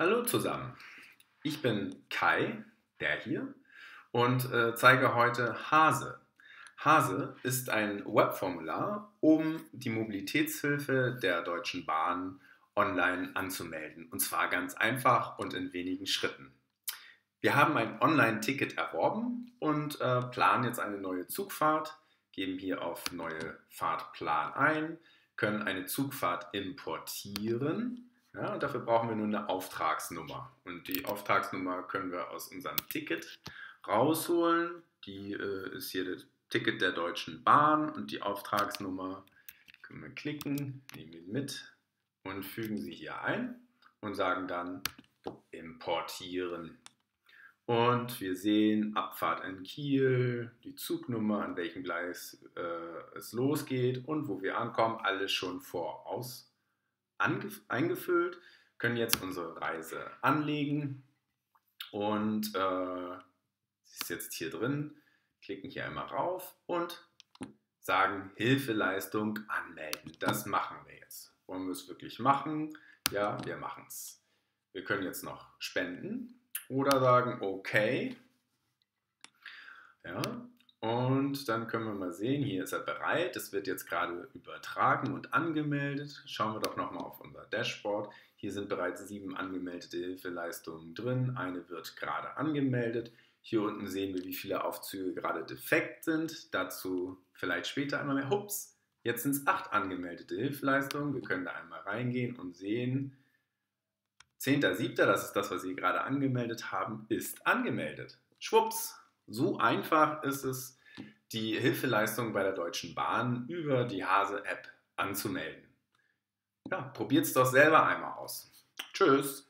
Hallo zusammen, ich bin Kai, der hier, und äh, zeige heute Hase. Hase ist ein Webformular, um die Mobilitätshilfe der Deutschen Bahn online anzumelden. Und zwar ganz einfach und in wenigen Schritten. Wir haben ein Online-Ticket erworben und äh, planen jetzt eine neue Zugfahrt, geben hier auf neue Fahrtplan ein, können eine Zugfahrt importieren ja, und dafür brauchen wir nur eine Auftragsnummer. Und die Auftragsnummer können wir aus unserem Ticket rausholen. Die äh, ist hier das Ticket der Deutschen Bahn und die Auftragsnummer können wir klicken, nehmen ihn mit und fügen sie hier ein und sagen dann importieren. Und wir sehen Abfahrt in Kiel, die Zugnummer, an welchem Gleis äh, es losgeht und wo wir ankommen, alles schon voraus eingefüllt, können jetzt unsere Reise anlegen und äh, sie ist jetzt hier drin, klicken hier einmal rauf und sagen Hilfeleistung anmelden. Das machen wir jetzt. Wollen wir es wirklich machen? Ja, wir machen es. Wir können jetzt noch spenden oder sagen okay. Ja, und dann können wir mal sehen, hier ist er bereit. Es wird jetzt gerade übertragen und angemeldet. Schauen wir doch nochmal auf unser Dashboard. Hier sind bereits sieben angemeldete Hilfeleistungen drin. Eine wird gerade angemeldet. Hier unten sehen wir, wie viele Aufzüge gerade defekt sind. Dazu vielleicht später einmal mehr. Hups, jetzt sind es acht angemeldete Hilfeleistungen. Wir können da einmal reingehen und sehen, 10.7., das ist das, was Sie gerade angemeldet haben, ist angemeldet. Schwupps, so einfach ist es, die Hilfeleistung bei der Deutschen Bahn über die Hase-App anzumelden. Ja, probiert es doch selber einmal aus. Tschüss.